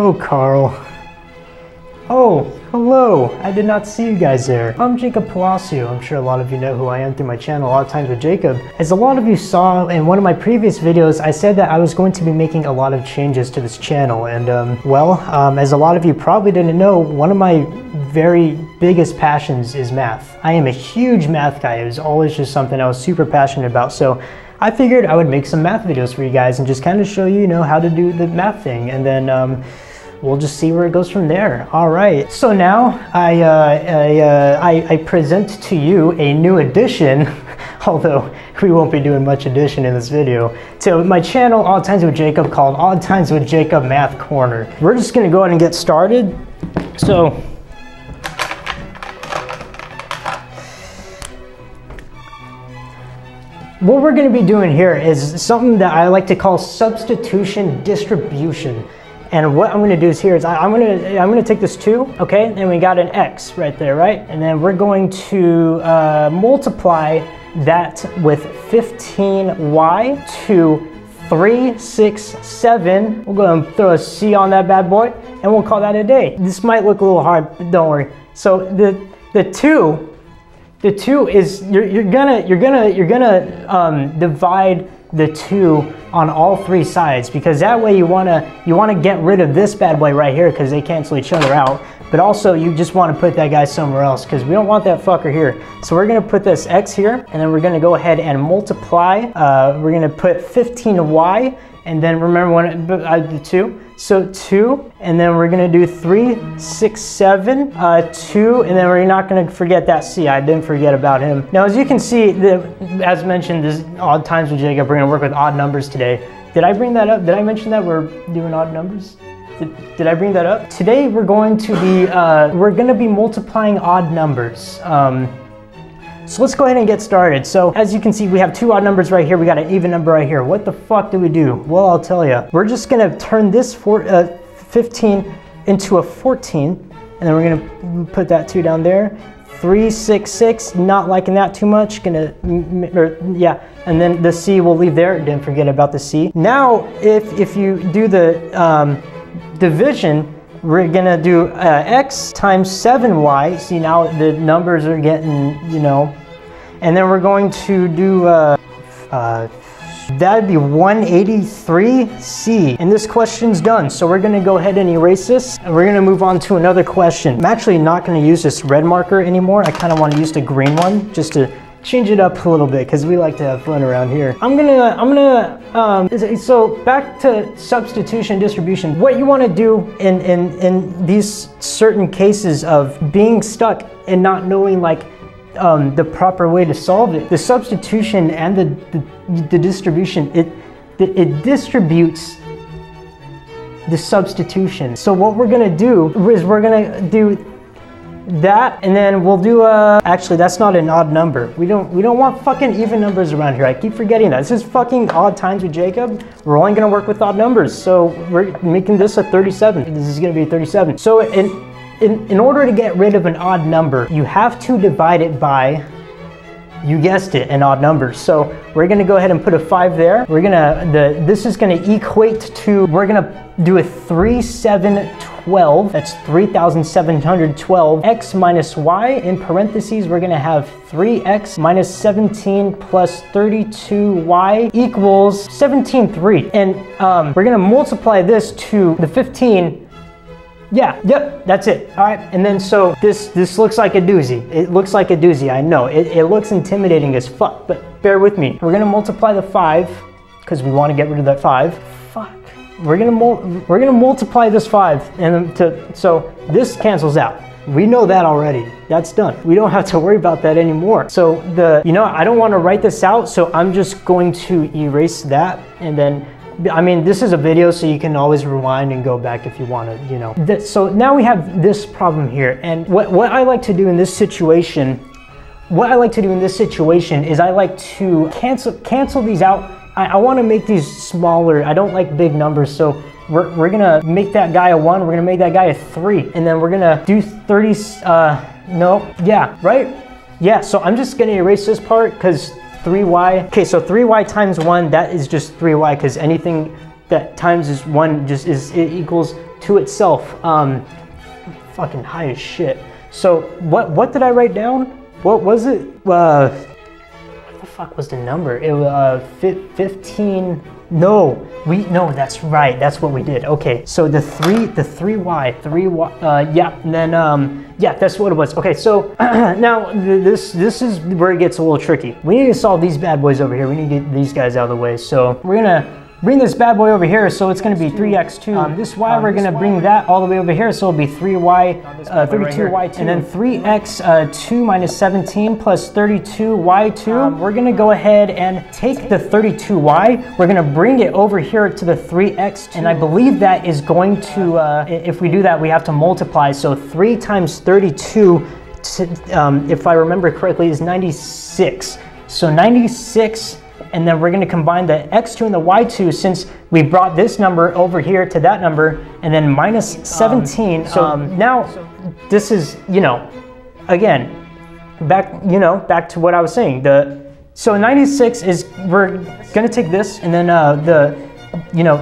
Oh, Carl. Oh, hello. I did not see you guys there. I'm Jacob Palacio. I'm sure a lot of you know who I am through my channel, a lot of times with Jacob. As a lot of you saw in one of my previous videos, I said that I was going to be making a lot of changes to this channel. And um, well, um, as a lot of you probably didn't know, one of my very biggest passions is math. I am a huge math guy. It was always just something I was super passionate about. So I figured I would make some math videos for you guys and just kind of show you, you know, how to do the math thing. And then um, we'll just see where it goes from there. All right, so now I, uh, I, uh, I, I, present to you a new addition, although we won't be doing much addition in this video, to my channel, Odd Times with Jacob, called Odd Times with Jacob Math Corner. We're just gonna go ahead and get started. So, what we're gonna be doing here is something that I like to call substitution distribution. And what I'm gonna do is here is I, am gonna I'm gonna take this two, okay, and we got an x right there, right? And then we're going to uh, multiply that with 15y to 3, 6, 7. We'll go and throw a C on that bad boy, and we'll call that a day. This might look a little hard, but don't worry. So the the two, the two is you're, you're gonna you're gonna you're gonna um, divide the two on all three sides because that way you want to you want to get rid of this bad boy right here because they cancel each other out but also you just want to put that guy somewhere else because we don't want that fucker here so we're going to put this x here and then we're going to go ahead and multiply uh, we're going to put 15y and then remember when I did two. So two, and then we're gonna do three, six, seven, uh, two, and then we're not gonna forget that C. I didn't forget about him. Now, as you can see, the, as mentioned, this odd times with Jacob, we're gonna work with odd numbers today. Did I bring that up? Did I mention that we're doing odd numbers? Did, did I bring that up? Today we're going to be, uh, we're gonna be multiplying odd numbers. Um, so let's go ahead and get started. So as you can see, we have two odd numbers right here. We got an even number right here. What the fuck do we do? Well, I'll tell you. We're just gonna turn this for, uh, 15 into a 14, and then we're gonna put that two down there. Three, six, six, not liking that too much. Gonna, or, yeah, and then the C we'll leave there. Didn't forget about the C. Now, if, if you do the um, division, we're gonna do uh, x times 7y. See now the numbers are getting, you know, and then we're going to do, uh, uh, that'd be 183c. And this question's done. So we're gonna go ahead and erase this and we're gonna move on to another question. I'm actually not gonna use this red marker anymore. I kinda wanna use the green one just to change it up a little bit because we like to have fun around here. I'm gonna, I'm gonna, um, so back to substitution distribution. What you wanna do in, in, in these certain cases of being stuck and not knowing like um, the proper way to solve it, the substitution and the, the, the distribution, it, it distributes the substitution. So what we're gonna do is we're gonna do that and then we'll do a actually that's not an odd number. We don't we don't want fucking even numbers around here. I keep forgetting that. This is fucking odd times with jacob. We're only to work with odd numbers so we're making this a 37 this is to be a 37 so in, in in order to get rid of an odd number you have to divide it by you guessed it, an odd number. So we're gonna go ahead and put a five there. We're gonna, the this is gonna equate to, we're gonna do a three, seven, 12. That's 3,712. X minus Y. In parentheses, we're gonna have 3x minus 17 plus 32y equals 17.3. And um, we're gonna multiply this to the 15 yeah, yep, that's it. All right, and then so this this looks like a doozy. It looks like a doozy, I know. It, it looks intimidating as fuck, but bear with me. We're gonna multiply the five, because we wanna get rid of that five. We're gonna we're gonna multiply this five, and to so this cancels out. We know that already. That's done. We don't have to worry about that anymore. So the, you know, I don't want to write this out, so I'm just going to erase that and then I mean, this is a video, so you can always rewind and go back if you want to, you know. So now we have this problem here. And what, what I like to do in this situation, what I like to do in this situation is I like to cancel, cancel these out. I, I want to make these smaller. I don't like big numbers, so we're, we're gonna make that guy a one, we're gonna make that guy a three, and then we're gonna do 30, uh, no, yeah, right? Yeah, so I'm just gonna erase this part because 3y. Okay, so 3y times 1, that is just 3y because anything that times is 1 just is it equals to itself. Um, fucking high as shit. So what what did I write down? What was it? Uh, fuck was the number? It was uh, 15. No, we no, that's right. That's what we did. Okay, so the three, the three Y, three Y. Uh, yeah, and then um, yeah, that's what it was. Okay, so now this this is where it gets a little tricky. We need to solve these bad boys over here. We need to get these guys out of the way. So we're gonna bring this bad boy over here, so it's going to be 3x2. Um, this y, um, we're going to bring that all the way over here, so it'll be 3y, uh, 32y2. And then 3x uh, 2 minus 17 plus 32y2. Um, we're going to go ahead and take the 32y, we're going to bring it over here to the 3x, and I believe that is going to, uh, if we do that, we have to multiply. So 3 times 32, to, um, if I remember correctly, is 96. So 96 and then we're going to combine the x2 and the y2 since we brought this number over here to that number, and then minus 17. Um, so um, now this is, you know, again, back, you know, back to what I was saying. The so 96 is we're going to take this and then uh, the, you know,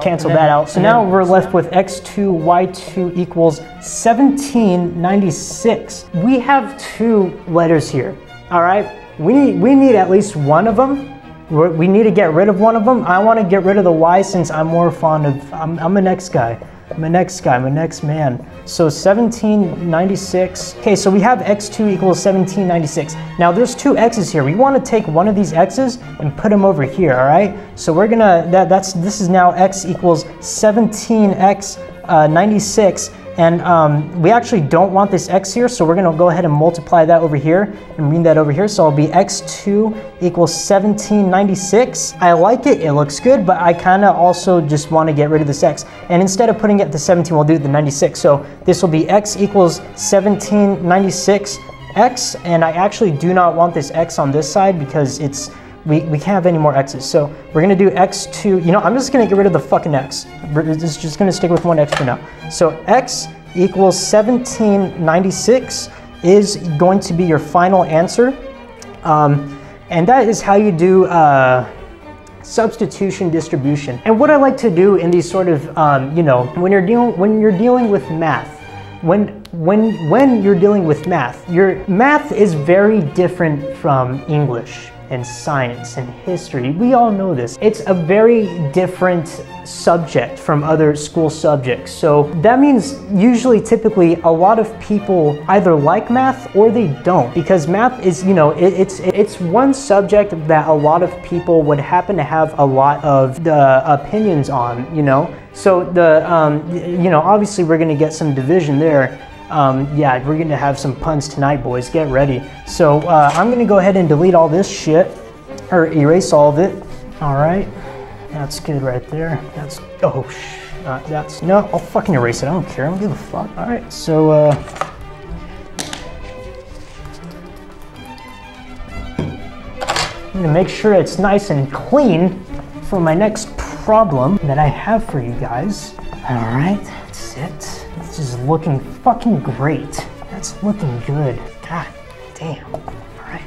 cancel that out. So now we're left with x2, y2 equals 1796. We have two letters here, all right? We need, we need at least one of them. We're, we need to get rid of one of them. I want to get rid of the Y since I'm more fond of, I'm, I'm a next guy. I'm a next guy, I'm a next man. So 1796. Okay, so we have x2 equals 1796. Now there's two x's here. We want to take one of these x's and put them over here, all right? So we're gonna, that, that's, this is now x equals 17x uh, 96. And um, we actually don't want this x here, so we're gonna go ahead and multiply that over here and bring that over here. So it'll be x2 equals 1796. I like it, it looks good, but I kinda also just wanna get rid of this x. And instead of putting it to 17, we'll do the 96. So this will be x equals 1796 x, and I actually do not want this x on this side because it's we, we can't have any more x's. So we're gonna do x2, you know, I'm just gonna get rid of the fucking x. It's just gonna stick with one x for now. So x equals 1796 is going to be your final answer. Um, and that is how you do uh, substitution distribution. And what I like to do in these sort of, um, you know, when you're dealing when you're dealing with math, when when when you're dealing with math, your math is very different from English and science and history. We all know this. It's a very different subject from other school subjects. So that means usually typically a lot of people either like math or they don't because math is, you know, it, it's it's one subject that a lot of people would happen to have a lot of the opinions on, you know. So the um, you know, obviously we're going to get some division there. Um, yeah, we're gonna have some puns tonight, boys. Get ready. So uh, I'm gonna go ahead and delete all this shit, or erase all of it. All right, that's good right there. That's oh sh. Uh, that's no. I'll fucking erase it. I don't care. I don't give a fuck. All right. So. Uh, I'm gonna make sure it's nice and clean for my next problem that I have for you guys. All right, that's it. Looking fucking great. That's looking good. God damn. Alright.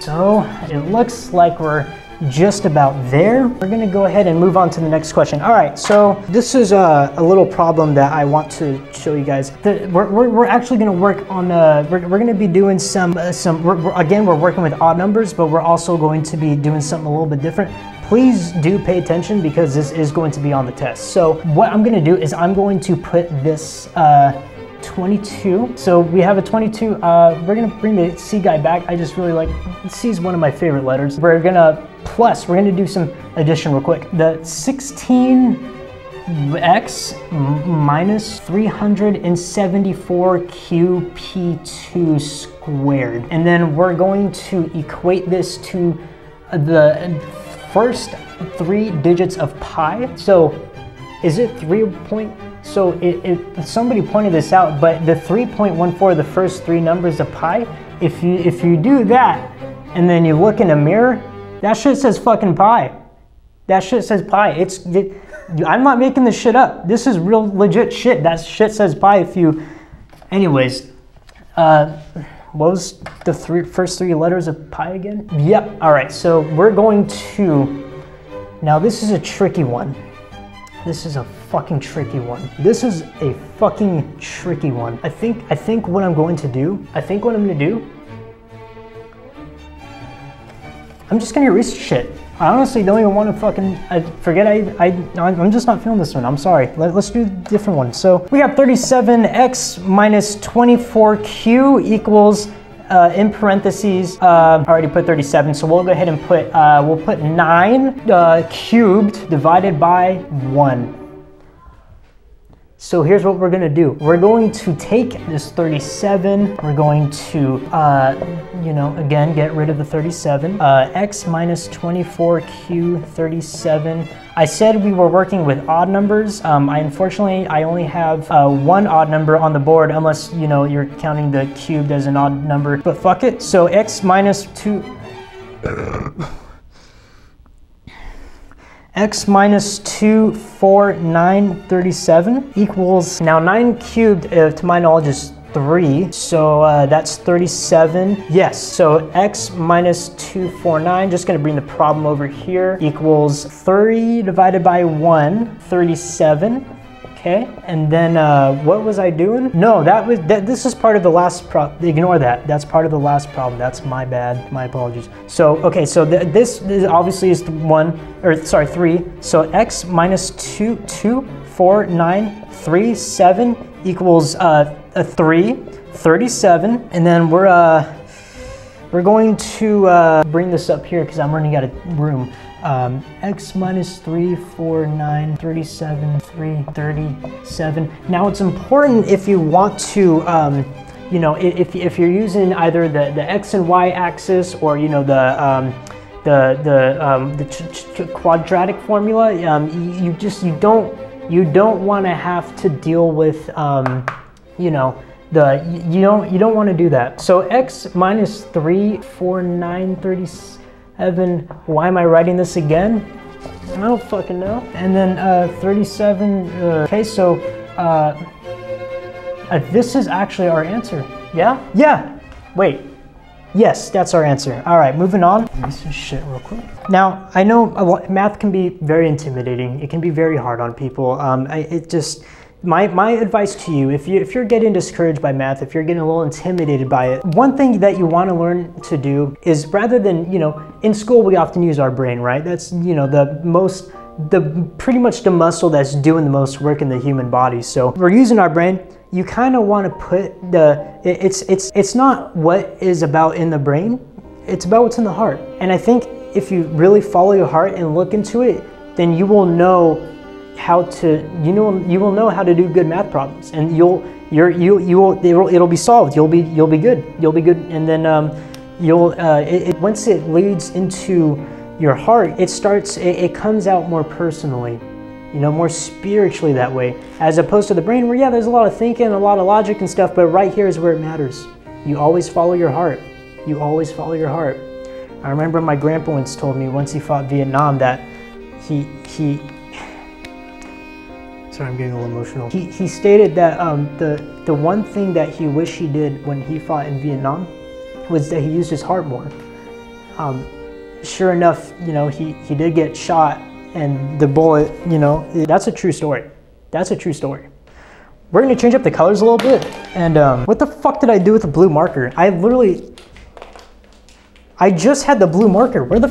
So, it looks like we're just about there. We're gonna go ahead and move on to the next question. All right, so this is a, a little problem that I want to show you guys. The, we're, we're, we're, actually gonna work on, uh, we're, we're gonna be doing some, uh, some we're, again, we're working with odd numbers, but we're also going to be doing something a little bit different please do pay attention because this is going to be on the test. So what I'm gonna do is I'm going to put this uh, 22. So we have a 22. Uh, we're gonna bring the C guy back. I just really like, C is one of my favorite letters. We're gonna plus, we're gonna do some addition real quick. The 16 x minus 374 qp2 squared. And then we're going to equate this to the first three digits of pi. So is it three point? So it, it, somebody pointed this out, but the 3.14, the first three numbers of pi, if you if you do that, and then you look in a mirror, that shit says fucking pi. That shit says pi. It's it, I'm not making this shit up. This is real legit shit. That shit says pi. If you, anyways, uh, what was the three, first three letters of pi again? Yep, all right, so we're going to Now this is a tricky one. This is a fucking tricky one. This is a fucking tricky one. I think I think what I'm going to do, I think what I'm gonna do, I'm just gonna erase shit. I honestly don't even want to fucking I forget I, I I'm just not feeling this one. I'm sorry. Let, us do a different one. So we got 37x minus 24q equals uh, in parentheses, uh, I already put 37, so we'll go ahead and put, uh, we'll put 9 uh, cubed divided by 1. So here's what we're gonna do. We're going to take this 37, we're going to, uh, you know, again, get rid of the 37. Uh, x minus 24q 37. I said we were working with odd numbers. Um, I unfortunately, I only have uh, one odd number on the board unless, you know, you're counting the cubed as an odd number, but fuck it. So x minus two, x minus 2, 4, 9, 37 equals, now 9 cubed, uh, to my knowledge, is 3, so uh, that's 37. Yes, so x minus 249, just going to bring the problem over here, equals 30 divided by 1, 37. Okay, and then uh, what was I doing? No, that was that. This is part of the last problem. Ignore that. That's part of the last problem. That's my bad. My apologies. So okay, so th this, obviously is one or sorry three. So x minus two two four nine three seven equals uh, a three. 37, and then we're uh, we're going to uh, bring this up here because I'm running out of room. Um, x minus 3, 4, 9, 37, 3, 37. Now it's important if you want to, um, you know, if, if you're using either the, the x and y axis or, you know, the, um, the, the, um, the quadratic formula, um, you, you, just, you don't, you don't want to have to deal with, um, you know, the, you don't, you don't want to do that. So x minus 3, 4, 9, 37, Evan, why am I writing this again? I don't fucking know. And then uh, 37, uh, okay, so uh, uh, this is actually our answer. Yeah? Yeah. Wait. Yes, that's our answer. All right, moving on. This is shit real quick. Now, I know lot, math can be very intimidating. It can be very hard on people. Um, I, it just, my, my advice to you, if, you, if you're getting discouraged by math, if you're getting a little intimidated by it, one thing that you want to learn to do is rather than, you know, in school we often use our brain, right? That's, you know, the most, the pretty much the muscle that's doing the most work in the human body. So we're using our brain. You kind of want to put the, it's, it's, it's not what is about in the brain, it's about what's in the heart. And I think if you really follow your heart and look into it, then you will know how to you know you will know how to do good math problems and you'll you're you you will it'll, it'll be solved. You'll be you'll be good. You'll be good. And then um, you'll uh, it, it, once it leads into your heart it starts it, it comes out more personally you know more spiritually that way as opposed to the brain where yeah there's a lot of thinking a lot of logic and stuff but right here is where it matters. You always follow your heart. You always follow your heart. I remember my grandpa once told me once he fought vietnam that he he Sorry, I'm getting a little emotional. He, he stated that um, the, the one thing that he wished he did when he fought in Vietnam was that he used his heart more. Um, sure enough, you know, he, he did get shot and the bullet, you know, that's a true story. That's a true story. We're gonna change up the colors a little bit. And um, what the fuck did I do with the blue marker? I literally, I just had the blue marker. Where the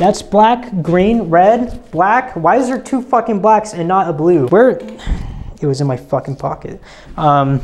that's black, green, red, black. Why is there two fucking blacks and not a blue? Where? It was in my fucking pocket. Um,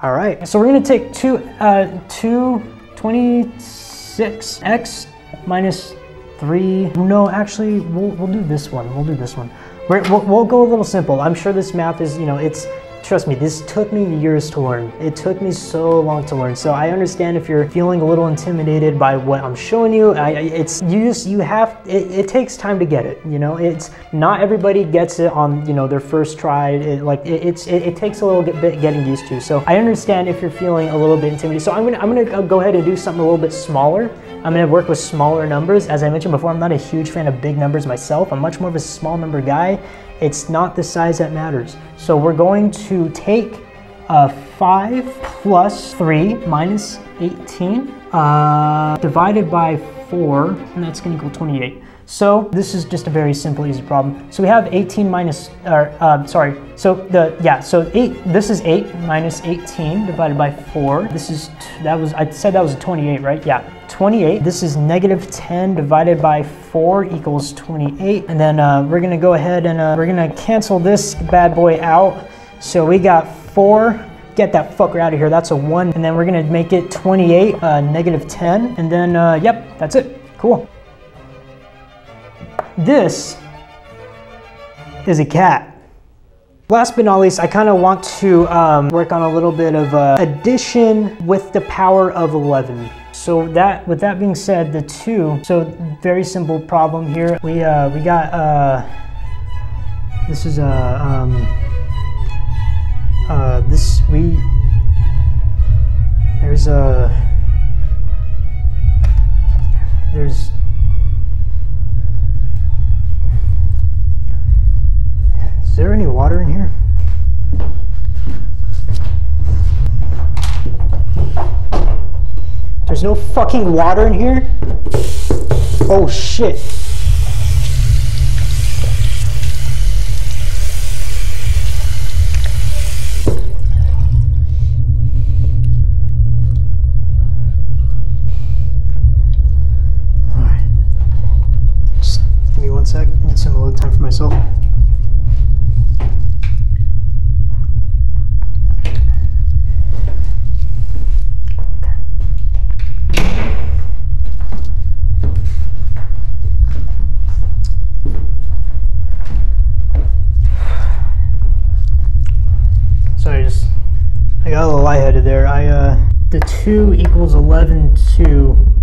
all right, so we're gonna take two, uh, two, 26x minus three. No, actually, we'll, we'll do this one. We'll do this one. we will we'll go a little simple. I'm sure this math is, you know, it's, Trust me, this took me years to learn. It took me so long to learn. So I understand if you're feeling a little intimidated by what I'm showing you. I, it's you just you have it, it, takes time to get it. You know, it's not everybody gets it on you know their first try. It, like it, it's it, takes a little bit getting used to. So I understand if you're feeling a little bit intimidated. So I'm gonna I'm gonna go ahead and do something a little bit smaller. I'm gonna work with smaller numbers. As I mentioned before, I'm not a huge fan of big numbers myself. I'm much more of a small number guy. It's not the size that matters. So we're going to take uh, 5 plus 3 minus 18 uh, divided by 4, and that's going to equal 28. So this is just a very simple, easy problem. So we have 18 minus, or uh, sorry, so the, yeah, so eight, this is eight minus 18 divided by four. This is, that was, I said that was a 28, right? Yeah, 28. This is negative 10 divided by four equals 28. And then uh, we're gonna go ahead and uh, we're gonna cancel this bad boy out. So we got four get that fucker out of here. That's a one. And then we're gonna make it 28, uh, negative 10. And then, uh, yep, that's it. Cool. This is a cat. Last but not least, I kind of want to um, work on a little bit of uh, addition with the power of 11. So that, with that being said, the two, so very simple problem here. We, uh, we got, uh, this is a, um, uh, this, we, there's a, there's Is there any water in here? There's no fucking water in here? Oh shit. Got a little lightheaded there. I uh, the two equals 11 2.